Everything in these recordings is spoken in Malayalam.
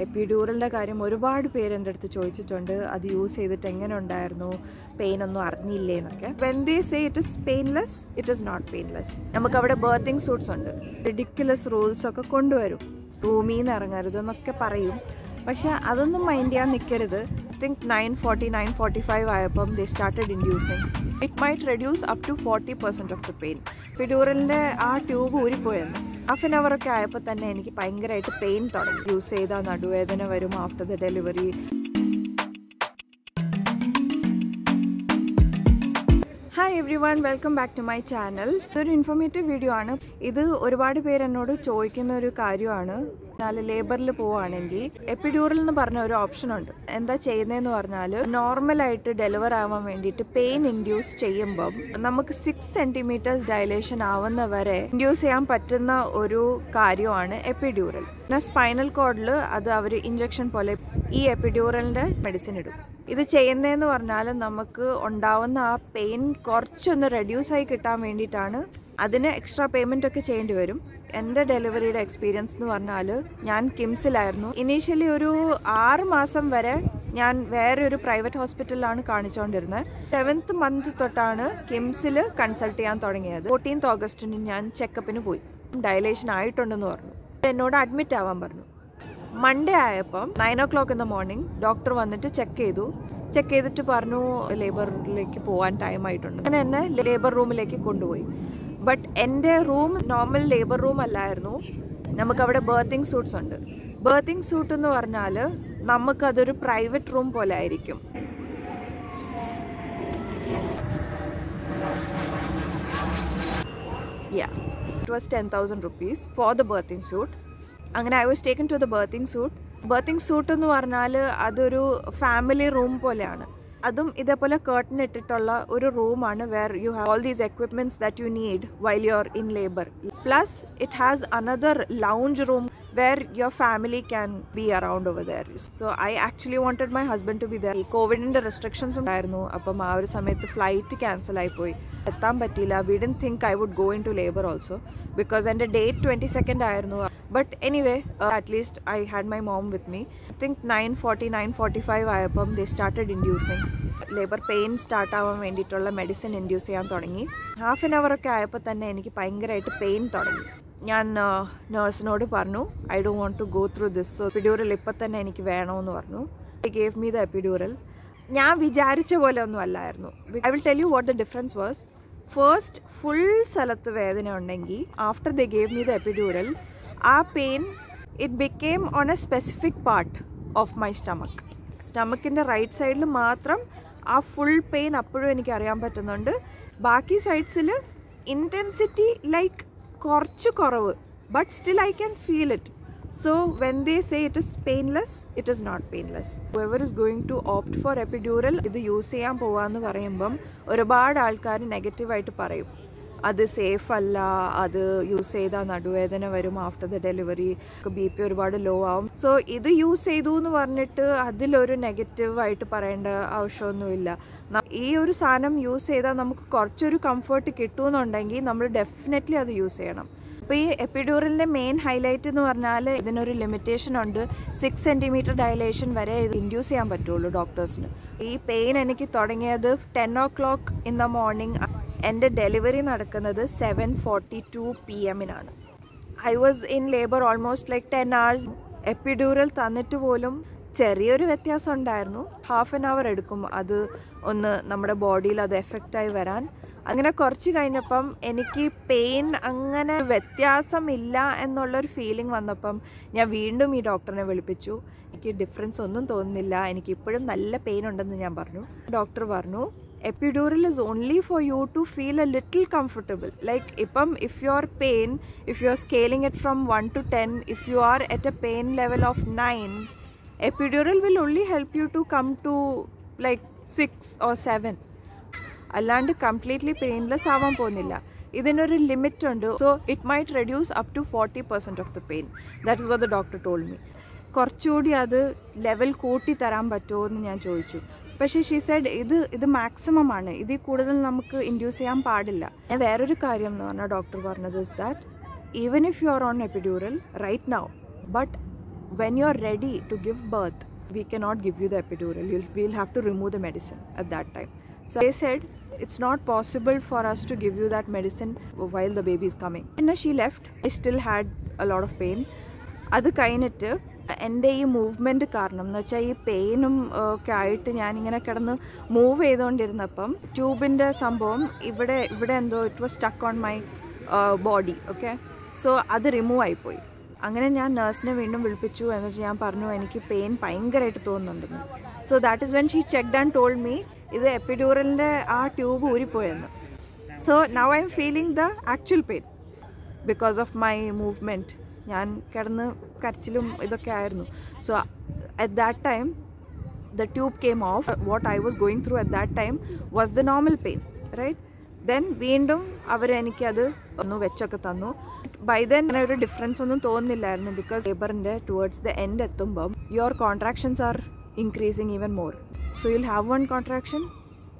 എപ്പിഡ്യൂറലിന്റെ കാര്യം ഒരുപാട് പേര് എന്റെ അടുത്ത് ചോദിച്ചിട്ടുണ്ട്. അത് യൂസ് ചെയ്തിട്ട് എങ്ങനെ ഉണ്ടായിരുന്നു? പെയിൻ ഒന്നും അറിഞ്ഞില്ലേ എന്നൊക്കെ. When they say it is painless it is not painless നമുക്ക് അവിടെ ബർത്തിങ് സൂട്ട്സ് ഉണ്ട്. റിഡിക്കുലസ് റൂൾസ് ഒക്കെ കൊണ്ടുവരും. റൂമിൽ നിന്ന് ഇറങ്ങരുത് എന്നൊക്കെ പറയും. പക്ഷേ അതൊന്നും മൈൻഡ് ചെയ്യാൻ നിൽക്കരുത് think nine forty nine forty five ആയപ്പം they started inducing it might reduce up to forty percent of the pain പിഡ്യൂറലിന്റെ ആ ട്യൂബ് ഊരിപ്പോയെന്ന്. ഹാഫ് ആൻ അവർ ഒക്കെ ആയപ്പോൾ തന്നെ എനിക്ക് ഭയങ്കരമായിട്ട് പെയിൻ തുടങ്ങി. യൂസ് ചെയ്താൽ നടുവേദന വരും after the delivery hi everyone welcome back to my channel ഇതൊരു ഇൻഫോർമേറ്റീവ് വീഡിയോ ആണ്. ഇത് ഒരുപാട് പേര് എന്നോട് ചോദിക്കുന്ന ഒരു കാര്യമാണ്. നാല് ലേബറിൽ പോവുകയാണെങ്കിൽ എപ്പിഡ്യൂറൽ എന്ന് പറഞ്ഞ ഒരു ഓപ്ഷൻ ഉണ്ട്. എന്താ ചെയ്യുന്നതെന്ന് പറഞ്ഞാൽ നോർമലായിട്ട് ഡെലിവർ ആവാൻ വേണ്ടിയിട്ട് പെയിൻ ഇൻഡ്യൂസ് ചെയ്യുമ്പം നമുക്ക് സിക്സ് സെന്റിമീറ്റേഴ്സ് ഡയലേഷൻ ആവുന്ന വരെ ഇൻഡ്യൂസ് ചെയ്യാൻ പറ്റുന്ന ഒരു കാര്യമാണ് എപ്പിഡ്യൂറൽ പിന്നെ സ്പൈനൽ കോഡിൽ അത് അവർ ഇഞ്ചക്ഷൻ പോലെ ഈ എപ്പിഡ്യൂറലിന്റെ മെഡിസിൻ ഇടും. ഇത് ചെയ്യുന്നതെന്ന് പറഞ്ഞാൽ നമുക്ക് ഉണ്ടാവുന്ന ആ പെയിൻ കുറച്ചൊന്ന് റെഡ്യൂസായി കിട്ടാൻ വേണ്ടിയിട്ടാണ് അതിന് എക്സ്ട്രാ പേയ്മെന്റ് ഒക്കെ ചെയ്യേണ്ടി വരും. എന്റെ ഡെലിവറിയുടെ എക്സ്പീരിയൻസ് എന്ന് പറഞ്ഞാൽ ഞാൻ കിംസിലായിരുന്നു. ഇനീഷ്യലി ഒരു ആറ് മാസം വരെ ഞാൻ വേറെ ഒരു പ്രൈവറ്റ് ഹോസ്പിറ്റലിലാണ് കാണിച്ചുകൊണ്ടിരുന്നത് സെവൻത്ത് മന്ത് തൊട്ടാണ് കിംസിൽ കൺസൾട്ട് ചെയ്യാൻ തുടങ്ങിയത്. ഫോർട്ടീൻത്ത് ഓഗസ്റ്റിന് ഞാൻ ചെക്കപ്പിന് പോയി. ഡയലേഷൻ ആയിട്ടുണ്ടെന്ന് പറഞ്ഞു. എന്നോട് അഡ്മിറ്റ് ആവാൻ പറഞ്ഞു. മൺഡേ ആയപ്പം nine o'clock in the morning doctor വന്നിട്ട് ചെക്ക് ചെയ്തു. ചെക്ക് ചെയ്തിട്ട് പറഞ്ഞു ലേബറിലേക്ക് പോകാൻ ടൈം ആയിട്ടുണ്ട്. അങ്ങനെ എന്നെ ലേബർ റൂമിലേക്ക് കൊണ്ടുപോയി. ബട്ട് എന്റെ റൂം നോർമൽ ലേബർ റൂം അല്ലായിരുന്നു. നമുക്കവിടെ ബർത്തിങ് സൂട്ട്സ് ഉണ്ട്. ബർത്തിങ് സൂട്ട് എന്ന് പറഞ്ഞാൽ നമുക്കതൊരു പ്രൈവറ്റ് റൂം പോലെ ആയിരിക്കും. It was ten thousand rupees for the birthing suite അങ്ങനെ I was taken to the birthing suite birthing suite എന്ന് പറഞ്ഞാൽ അതൊരു ഫാമിലി റൂം പോലെയാണ്. അതും ഇതേപോലെ കേർട്ടൻ ഇട്ടിട്ടുള്ള ഒരു റൂമാണ് where you have all these equipments that you need while you are in labour plus it has another lounge room where your family can be around over there so I actually wanted my husband to be there ഈ കോവിഡിന്റെ റെസ്ട്രിക്ഷൻസ് ഉണ്ടായിരുന്നു. അപ്പം ആ ഒരു സമയത്ത് ഫ്ലൈറ്റ് ക്യാൻസൽ ആയിപ്പോയി. എത്താൻ പറ്റിയില്ല. We didn't think I would go into labour also because എന്റെ ഡേറ്റ് ട്വന്റി സെക്കൻഡ് ആയിരുന്നു but anyway at least I had my mom with me I think nine forty nine forty five ആയപ്പം they started inducing labour pain start ആവാൻ വേണ്ടിയിട്ടുള്ള മെഡിസിൻ ഇൻഡ്യൂസ് ചെയ്യാൻ തുടങ്ങി. ഹാഫ് ആൻ അവർ ഒക്കെ ആയപ്പോൾ തന്നെ എനിക്ക് ഭയങ്കരമായിട്ട് പെയിൻ തുടങ്ങി. ഞാൻ നേഴ്സിനോട് പറഞ്ഞു I do want to go through this. So epidural ഇപ്പം തന്നെ എനിക്ക് വേണമെന്ന് പറഞ്ഞു. ഗേവ് മീ ദ എപ്പിഡ്യൂറൽ ഞാൻ വിചാരിച്ച പോലെ ഒന്നും അല്ലായിരുന്നു. I will tell you what the difference was first full സ്ഥലത്ത് വേദന ഉണ്ടെങ്കിൽ after the gave me the epidural ആ pain it became on a specific part of my stomach സ്റ്റമക്കിന്റെ right സൈഡിൽ മാത്രം ആ ഫുൾ പെയിൻ അപ്പോഴും എനിക്ക് അറിയാൻ പറ്റുന്നുണ്ട്. ബാക്കി സൈഡ്സിൽ ഇന്റൻസിറ്റി ലൈക്ക് കുറച്ച് കുറവ് but still I can feel it so when they say it is painless it is not painless ever is going to opt for epidural ഇത് യൂസ് ചെയ്യാൻ പോവാന്ന് പറയുമ്പം ഒരുപാട് ആൾക്കാർ നെഗറ്റീവായിട്ട് പറയും. അത് സേഫ് അല്ല അത് യൂസ് ചെയ്താൽ നടുവേദന വരും after the delivery B P ഒരുപാട് ലോ ആവും. സോ ഇത് യൂസ് ചെയ്തു എന്ന് പറഞ്ഞിട്ട് അതിലൊരു നെഗറ്റീവായിട്ട് പറയേണ്ട ആവശ്യമൊന്നുമില്ല. ഈ ഒരു സാധനം യൂസ് ചെയ്താൽ നമുക്ക് കുറച്ചൊരു കംഫർട്ട് കിട്ടുമെന്നുണ്ടെങ്കിൽ നമ്മൾ ഡെഫിനറ്റ്ലി അത് യൂസ് ചെയ്യണം. അപ്പോൾ ഈ എപ്പിഡ്യൂറലിന്റെ മെയിൻ ഹൈലൈറ്റ് എന്ന് പറഞ്ഞാൽ ഇതിനൊരു ലിമിറ്റേഷൻ ഉണ്ട്. സിക്സ് സെന്റിമീറ്റർ ഡയലേഷൻ വരെ ഇത് ഇൻഡ്യൂസ് ചെയ്യാൻ പറ്റുള്ളൂ ഡോക്ടേഴ്സിന് ഈ പെയിൻ എനിക്ക് തുടങ്ങിയത് ten o'clock in the morning എന്റെ ഡെലിവറി നടക്കുന്നത് seven forty two P എമ്മിനാണ്. I was in labour almost like ten hours epidural തന്നിട്ട് പോലും ചെറിയൊരു വ്യത്യാസം ഉണ്ടായിരുന്നു. ഹാഫ് ആൻ അവർ എടുക്കും അത് ഒന്ന് നമ്മുടെ ബോഡിയിൽ അത് എഫക്റ്റായി വരാൻ. അങ്ങനെ കുറച്ച് കഴിഞ്ഞപ്പം എനിക്ക് പെയിൻ അങ്ങനെ വ്യത്യാസമില്ല എന്നുള്ളൊരു ഫീലിംഗ് വന്നപ്പം ഞാൻ വീണ്ടും ഈ ഡോക്ടറിനെ വിളിപ്പിച്ചു. എനിക്ക് ഡിഫറൻസ് ഒന്നും തോന്നുന്നില്ല. എനിക്കിപ്പോഴും നല്ല പെയിൻ ഉണ്ടെന്ന് ഞാൻ പറഞ്ഞു. ഡോക്ടർ പറഞ്ഞു epidural is only for you to feel a little comfortable like ipam if your pain if you are scaling it from 1 to 10 if you are at a pain level of 9 epidural will only help you to come to like 6 or 7 അല്ലാണ്ട് കംപ്ലീറ്റ്ലി പെയിൻലെസ് ആവാൻ പോകുന്നില്ല ഇതിനൊരു ലിമിറ്റ് ഉണ്ട് so it might reduce up to forty percent of the pain that is what the doctor told me കുറച്ചുകൂടി അത് ലെവൽ കൂട്ടി തരാൻ പറ്റുമോ എന്ന് ഞാൻ ചോദിച്ചു പക്ഷേ ഷീ സെഡ് ഇത് ഇത് മാക്സിമം ആണ് ഇതിൽ കൂടുതൽ നമുക്ക് ഇൻഡ്യൂസ് ചെയ്യാൻ പാടില്ല വേറൊരു കാര്യം എന്ന് പറഞ്ഞാൽ ഡോക്ടർ പറഞ്ഞത് is that even if you are on epidural right now but when you're ready to give birth we cannot give you the epidural You'll, we'll have to remove the medicine at that time so they said it's not possible for us to give you that medicine while the baby is coming and she left i still had a lot of pain അത് കഴിഞ്ഞിട്ട് എന്റെ ഈ മൂവ്മെന്റ് കാരണം എന്ന് വെച്ചാൽ ഈ പെയിനും ഒക്കെ ആയിട്ട് ഞാനിങ്ങനെ കിടന്ന് മൂവ് ചെയ്തുകൊണ്ടിരുന്നപ്പം ട്യൂബിന്റെ സംഭവം ഇവിടെ ഇവിടെ എന്തോ it was stuck on my body okay so അത് റിമൂവ് ആയിപ്പോയി. അങ്ങനെ ഞാൻ നേഴ്സിനെ വീണ്ടും വിളിപ്പിച്ചു എന്നിട്ട് ഞാൻ പറഞ്ഞു എനിക്ക് പെയിൻ ഭയങ്കരമായിട്ട് തോന്നുന്നുണ്ടെന്ന്. So that is when she check and told me ഇത് എപ്പിഡ്യൂറലിന്റെ ആ tube ഊരിപ്പോയെന്ന്. So now I'm feeling the actual pain because of my movement ഞാൻ കിടന്ന് കരച്ചിലും ഇതൊക്കെ ആയിരുന്നു. So at that time the tube came off. What i was going through at that time was the normal pain right? Then വീണ്ടും അവർ എനിക്കത് ഒന്ന് വെച്ചൊക്കെ തന്നു. ബൈ ദെൻ അങ്ങനെ ഒരു ഡിഫറൻസ് ഒന്നും തോന്നുന്നില്ലായിരുന്നു ബിക്കോസ് ലേബറിന്റെ ടുവേർഡ്സ് ദ എൻഡ് എത്തുമ്പം your contractions are increasing even more so you'll have one contraction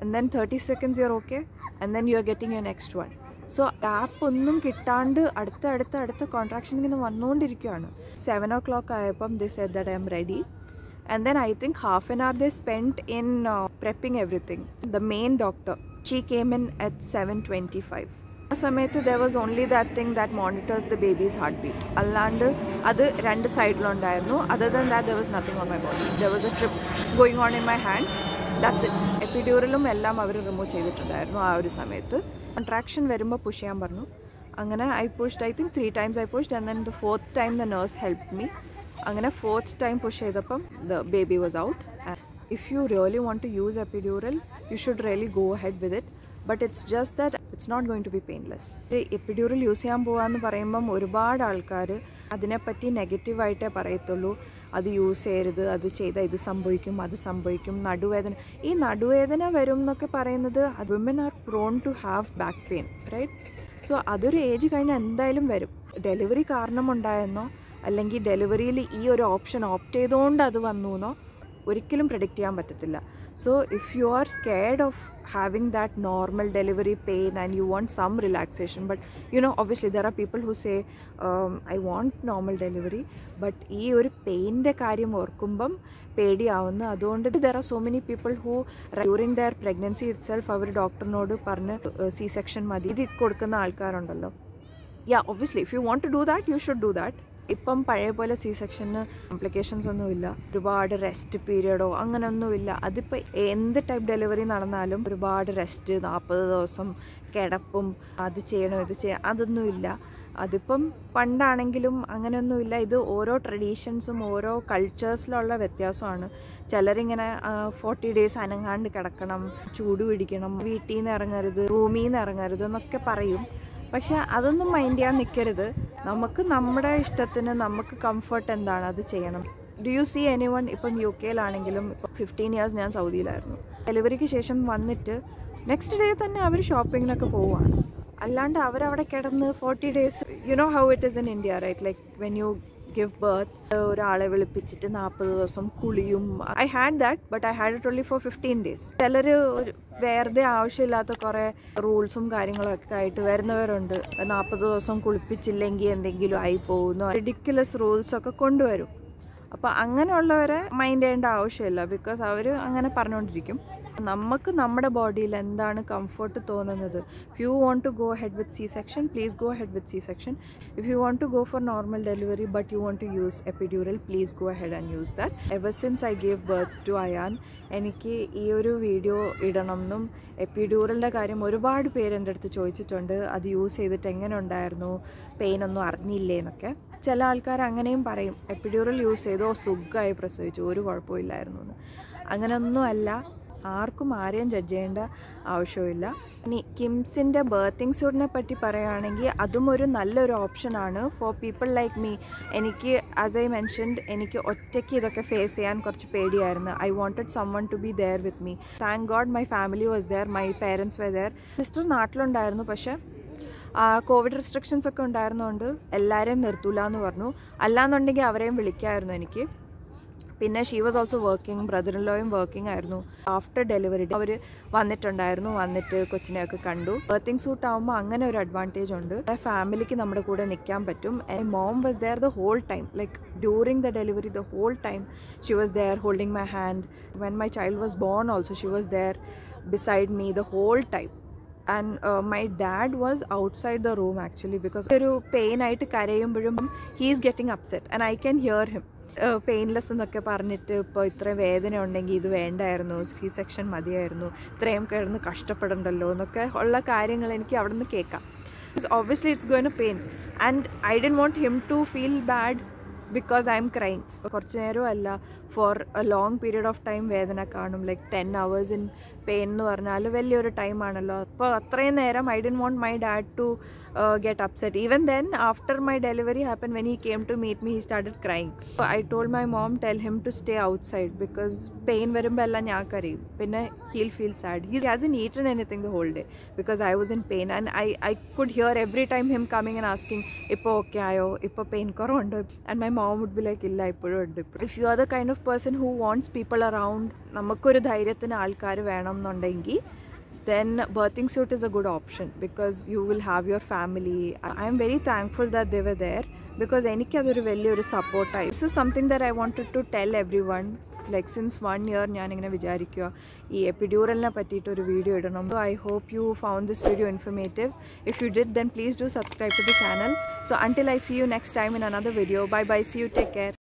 and then thirty seconds you are okay and then you are getting your next one so app ഒന്നും കിട്ടാണ്ട് അടുത്ത അടുത്ത അടുത്ത കോൺട്രാക്ഷൻ ഇങ്ങനെ വന്നുകൊണ്ടിരിക്കുകയാണ് സെവൻ ഓ ക്ലോക്ക് ആയപ്പം this said they I'm ready and then i think half an hour they spent in prepping prepping everything. The main doctor she came in at 7.25 ആ സമയത്ത് there was only that thing that monitors the baby's heart beat അല്ലാണ്ട് അത് രണ്ട് സൈഡിലുണ്ടായിരുന്നു other than that there was nothing on my body there was a trip going on in my hand that's it എപ്പിഡ്യൂറലും എല്ലാം അവർ റിമൂവ് ചെയ്തിട്ടുണ്ടായിരുന്നു ആ ഒരു സമയത്ത്. കോൺട്രാക്ഷൻ വരുമ്പോൾ പുഷ് ചെയ്യാൻ പറഞ്ഞു. അങ്ങനെ I pushed I think three times I pushed and then the fourth time the nurse help me അങ്ങനെ ഫോർത്ത് ടൈം പുഷ് ചെയ്തപ്പം the baby was out if you really want to use epidural you should really go ahead with it but it's just that it's not going to be painless epidural use ചെയ്യാൻ പോകാമെന്ന് പറയുമ്പം ഒരുപാട് ആൾക്കാർ അതിനെപ്പറ്റി നെഗറ്റീവായിട്ടേ പറയത്തുള്ളൂ. അത് യൂസ് ചെയ്യരുത് അത് ചെയ്താൽ ഇത് സംഭവിക്കും അത് സംഭവിക്കും നടുവേദന. ഈ നടുവേദന വരും എന്നൊക്കെ പറയുന്നത് women are prone to have back pain right so അതൊരു ഏജ് കഴിഞ്ഞാൽ എന്തായാലും വരും. ഡെലിവറി കാരണമുണ്ടായെന്നോ അല്ലെങ്കിൽ ഡെലിവറിയിൽ ഈ ഒരു ഓപ്ഷൻ ഓപ്റ്റ് ചെയ്തുകൊണ്ട് അത് വന്നു എന്നോ ഒരിക്കലും പ്രിഡിക്റ്റ് ചെയ്യാൻ പറ്റത്തില്ല. So if you are scared of having that normal delivery pain and you want some relaxation but you know obviously there are people who say I want normal delivery but ഈ ഒരു പെയിന്റെ കാര്യം ഓർക്കുമ്പം പേടിയാവുന്നു. അതുകൊണ്ട് there are so many people who during their pregnancy itself അവർ ഡോക്ടറിനോട് പറഞ്ഞ് സി സെക്ഷൻ മതി. ഇത് കൊടുക്കുന്ന ആൾക്കാരുണ്ടല്ലോ. Yeah obviously if you want to do that you should do that ഇപ്പം പഴയ പോലെ സി സെക്ഷന് കോംപ്ലിക്കേഷൻസ് ഒന്നുമില്ല. ഒരുപാട് റെസ്റ്റ് പീരിയഡോ അങ്ങനെയൊന്നുമില്ല അതിപ്പോൾ എന്ത് ടൈപ്പ് ഡെലിവറി നടന്നാലും ഒരുപാട് റെസ്റ്റ് നാൽപ്പത് ദിവസം കിടപ്പും അത് ചെയ്യണോ ഇത് ചെയ്യണം അതൊന്നുമില്ല. അതിപ്പം പണ്ടാണെങ്കിലും അങ്ങനെയൊന്നുമില്ല ഇത് ഓരോ ട്രഡീഷൻസും ഓരോ കൾച്ചേഴ്സിലുള്ള വ്യത്യാസമാണ്. ചിലരിങ്ങനെ ഫോർട്ടി ഡേയ്സ് അനങ്ങാണ്ട് കിടക്കണം ചൂട് പിടിക്കണം വീട്ടിൽ നിന്ന് ഇറങ്ങരുത് റൂമിൽ നിന്ന് ഇറങ്ങരുത് എന്നൊക്കെ പറയും. പക്ഷെ അതൊന്നും മൈൻഡ് ചെയ്യാൻ നിൽക്കരുത് നമുക്ക് നമ്മുടെ ഇഷ്ടത്തിന് നമുക്ക് കംഫർട്ട് എന്താണ് അത് ചെയ്യണം. Do you see anyone ഇപ്പം യു കെയിലാണെങ്കിലും ഇപ്പം ഫിഫ്റ്റീൻ ഇയേഴ്സ് ഞാൻ സൗദിയിലായിരുന്നു. ഡെലിവറിക്ക് ശേഷം വന്നിട്ട് നെക്സ്റ്റ് ഡേ തന്നെ അവർ ഷോപ്പിങ്ങിനൊക്കെ പോവുകയാണ്. അല്ലാണ്ട് അവരവിടെ കിടന്ന് forty days you know how it is in India right like when you give birth ഒരാളെ വിളിപ്പിച്ചിട്ട് നാൽപ്പത് ദിവസം കുളിയും. I had that but I had it only for fifteen days ചിലർ വേറെ ആവശ്യമില്ലാത്ത കുറേ റൂൾസും കാര്യങ്ങളൊക്കെ ആയിട്ട് വരുന്നവരുണ്ട്. നാൽപ്പത് ദിവസം കുളിപ്പിച്ചില്ലെങ്കിൽ എന്തെങ്കിലും ആയി പോകുന്നു. റിഡിക്കുലസ് റൂൾസ് ഒക്കെ കൊണ്ടുവരും. അപ്പോൾ അങ്ങനെയുള്ളവരെ മൈൻഡ് ചെയ്യേണ്ട ആവശ്യമില്ല. ബിക്കോസ് അവർ അങ്ങനെ പറഞ്ഞുകൊണ്ടിരിക്കും നമുക്ക് നമ്മുടെ ബോഡിയിൽ എന്താണ് കംഫർട്ട് തോന്നുന്നത്? If you want to go ahead with C section please go ahead with C section if you want to go for normal delivery but you want to use epidural please go ahead and use that ever since I gave birth to Ayaan എനിക്ക് ഈ ഒരു വീഡിയോ ഇടണം എന്നും എപ്പിഡ്യൂറലിന്റെ കാര്യം ഒരുപാട് പേര് എന്റെ അടുത്ത് ചോദിച്ചിട്ടുണ്ട്. അത് യൂസ് ചെയ്തിട്ട് എങ്ങനെ ഉണ്ടായിരുന്നു? പെയിൻ ഒന്നും അറിഞ്ഞില്ലേ എന്നൊക്കെ. ചില ആൾക്കാർ അങ്ങനെയും പറയും. എപ്പിഡ്യൂറൽ യൂസ് ചെയ്തോ സുഖമായി പ്രസവിച്ചു. ഒരു കുഴപ്പമില്ലായിരുന്നു എന്ന് അങ്ങനെയൊന്നും അല്ല ആർക്കും ആരെയും ജഡ്ജ് ചെയ്യേണ്ട ആവശ്യമില്ല ഇനി കിംസിന്റെ ബർത്തിങ് സൂട്ടിനെ പറ്റി പറയുകയാണെങ്കിൽ അതും ഒരു നല്ലൊരു ഓപ്ഷനാണ് ഫോർ പീപ്പിൾ ലൈക്ക് മീ എനിക്ക് ആസ് ഐ മെൻഷൻഡ് എനിക്ക് ഒറ്റയ്ക്ക് ഇതൊക്കെ ഫേസ് ചെയ്യാൻ കുറച്ച് പേടിയായിരുന്നു. I wanted someone to be there with me thank God my family was there my parents were their sister നാട്ടിലുണ്ടായിരുന്നു. പക്ഷേ കോവിഡ് റെസ്ട്രിക്ഷൻസ് ഒക്കെ ഉണ്ടായിരുന്നതുകൊണ്ട് എല്ലാവരെയും നിർത്തൂല എന്ന് പറഞ്ഞു. അല്ലാന്നുണ്ടെങ്കിൽ അവരെയും വിളിക്കായിരുന്നു എനിക്ക്. പിന്നെ ഷീ വാസ് ഓൾസോ വർക്കിംഗ് ബ്രദറിലോയും വർക്കിംഗ് ആയിരുന്നു. ആഫ്റ്റർ ഡെലിവറി അവർ വന്നിട്ടുണ്ടായിരുന്നു വന്നിട്ട് കൊച്ചിനെയൊക്കെ കണ്ടു. ബർത്തിങ് സൂട്ട് ആകുമ്പോൾ അങ്ങനെ ഒരു അഡ്വാന്റേജ് ഉണ്ട്. ഫാമിലിക്ക് നമ്മുടെ കൂടെ നിൽക്കാൻ പറ്റും. Mom was there the whole time like during the delivery the whole time she was there holding my hand when my child was born also she was there beside me the whole time and my dad was outside the room actually because ഒരു പെയിൻ ആയിട്ട് കരയുമ്പോഴും he is getting upset and I can hear him painless എന്നൊക്കെ പറഞ്ഞിട്ട് ഇപ്പോൾ ഇത്രയും വേദന ഉണ്ടെങ്കിൽ ഇത് വേണ്ടായിരുന്നു സി സെക്ഷൻ മതിയായിരുന്നു ഇത്രയും കിടന്ന് കഷ്ടപ്പെടണ്ടല്ലോ എന്നൊക്കെ ഉള്ള കാര്യങ്ങൾ എനിക്ക് അവിടെ നിന്ന് കേൾക്കാം. Obviously it's going a pain and I don't want him to feel bad because I'm crying കുറച്ച് നേരമല്ല for a long period of time വേദന കാണും. Like ten hours in pain എന്ന് പറഞ്ഞാൽ വലിയൊരു ടൈമാണല്ലോ അപ്പോൾ അത്രയും നേരം I don't want my dad to get upset even then after my delivery happen when he came to meet me he started crying I told my mom tell him to stay outside because pain വരുമ്പോൾ എല്ലാം ഞാൻ കരയും. പിന്നെ he'll feel sad he hasn't eaten anything the whole day because I was in pain and I I could hear every time him coming and asking ഇപ്പോൾ ഓക്കെ ആയോ? ഇപ്പോൾ പെയിൻ കുറവുണ്ട്? And my mom would be like ഇല്ല ഇപ്പോഴും ഉണ്ട് if you are the kind of person who wants people around നമുക്കൊരു ധൈര്യത്തിന് ആൾക്കാർ വേണം എന്നുണ്ടെങ്കിൽ then birthing suit is a good option because you will have your family. I am very thankful that were there because എനിക്കതൊരു വലിയൊരു സപ്പോർട്ടായി is something there I want to tell everyone like since one year ഞാനിങ്ങനെ വിചാരിക്കുക ഈ എപ്പിഡ്യൂറലിനെ പറ്റിയിട്ട് ഒരു വീഡിയോ ഇടണം. So I hope you found this video informative if you did then please do subscribe to the channel so until I see you next time in another video bye bye see you take care